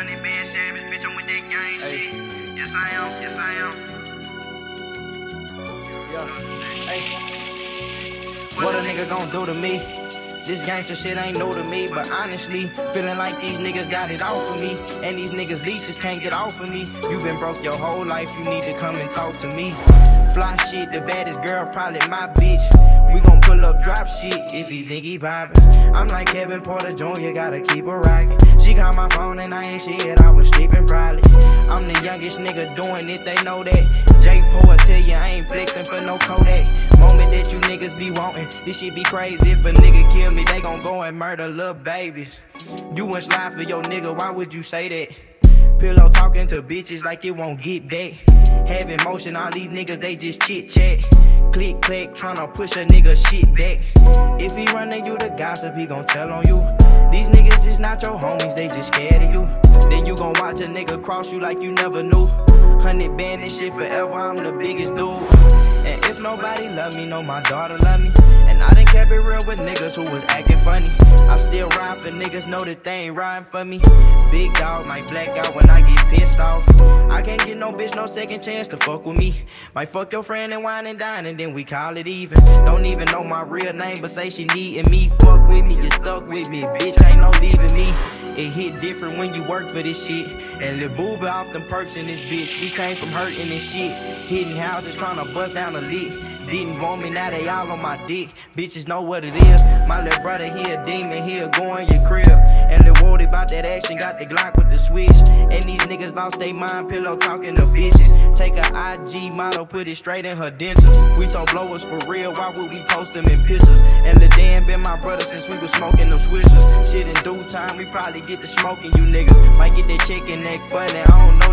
Hunnitband Savage, bitch, I'm with that gang Hey. shit. Yes, I am. Yes, I am. Yeah. Hey. What a nigga gon' do to me? This gangster shit ain't new to me, but honestly, feeling like these niggas got it off of me. And these niggas leeches can't get off of me. You been broke your whole life, you need to come and talk to me. Fly shit, the baddest girl, probably my bitch. We gon' pull up drop shit if he think he poppin'. I'm like Kevin Porter Jr., gotta keep her rockin'. She got my phone and I ain't shit, I was sleeping probably. I'm the youngest nigga doing it, they know that. J Poe tell you I ain't flexin' for no Kodak. Moment that you niggas be wantin', this shit be crazy. If a nigga kill me, they gon' go and murder little babies. You wouldn't slide for your nigga, why would you say that? Pillow talking to bitches like it won't get back. Have emotion, all these niggas, they just chit chat. Click, click, tryna push a nigga shit back. If he running you the gossip, he gon' tell on you. These niggas is not your homies, they just scared of you. Then you gon' watch a nigga cross you like you never knew. Hundred band this shit forever, I'm the biggest dude. And if nobody love me, know my daughter love me. Kept it real with niggas who was acting funny. I still ride for niggas, know that they ain't riding for me. Big dog might black out when I get pissed off. I can't get no bitch no second chance to fuck with me. Might fuck your friend and wine and dine and then we call it even. Don't even know my real name, but say she needin' me. Fuck with me, you stuck with me, bitch. Ain't no leaving me. It hit different when you work for this shit. And the booba off them perks in this bitch. We came from hurting this shit. Hitting houses trying to bust down the lick. Didn't want me, now they all on my dick. Bitches know what it is. My little brother, he a demon, he'll go in your crib. And the worried about that action, got the Glock with the switch. And these niggas lost their mind, pillow talking to bitches. Take a IG model, put it straight in her dentures. We told blowers for real, why would we post them in pictures? And Dan been my brother since we was smoking them switches. Shit in due time, we probably get to smoking you niggas. Might get that chicken neck funny, I don't